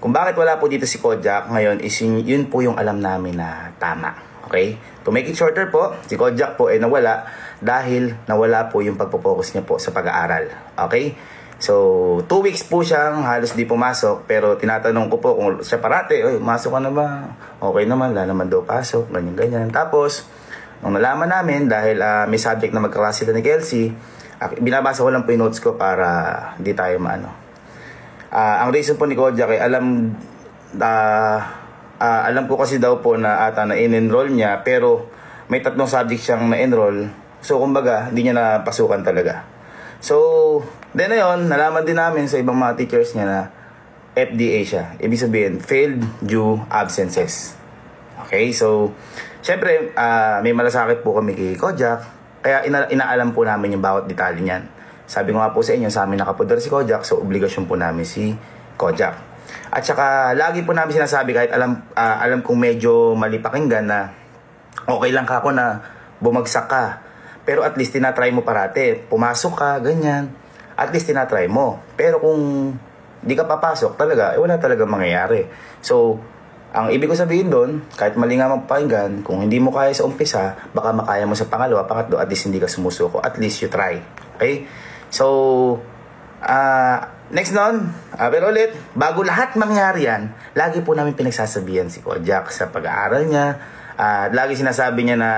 kung bakit wala po dito si Kojak ngayon is yun, yun po yung alam namin na tama. Okay? To make it shorter po, si Kojak po ay nawala dahil nawala po yung pagpo-focus niya po sa pag-aaral. Okay? So, two weeks po siyang halos di pumasok pero tinatanong ko po kung siya parate, Oy, masok ka na ba? Okay naman, wala naman daw pasok, ganyan-ganyan. Tapos, nung nalaman namin dahil ah, may subject na magkaklase sila ni Kelsey, ah, binabasa ko lang po yung notes ko para hindi tayo maano, Ah, ang reason po ni Kojak ay alam ah, ah, alam ko kasi daw po na ata na in-enroll niya pero may tatlong subject siyang na-enroll. So kumbaga, hindi niya napasukan talaga. So, then na yun, nalaman din namin sa ibang mga teachers niya na FDA siya. Ibig sabihin, failed due absences. Okay, so, syempre, ah, may malasakit po kami kay Kojak. Kaya ina- inaalam po namin yung bawat detalye niyan. Sabi ko nga po sa inyo, sa amin nakapudar si Kojak, so obligasyon po namin si Kojak. At saka, lagi po namin sinasabi, kahit alam, ah, alam kong medyo mali pakinggan na okay lang ka ako na bumagsak ka. Pero at least tinatry mo parate. Pumasok ka, ganyan. At least tinatry mo. Pero kung di ka papasok talaga, eh wala talaga mangyayari. So, ang ibig ko sabihin doon, kahit mali nga magpakinggan, kung hindi mo kaya sa umpisa, baka makaya mo sa pangalawa, pangatlo, at least hindi ka sumusuko. At least you try. Okay? So, ah next nun, ah, pero ulit, bago lahat mangyari yan, lagi po namin pinagsasabihan si Kojak sa pag-aaral niya. Ah, lagi sinasabi niya na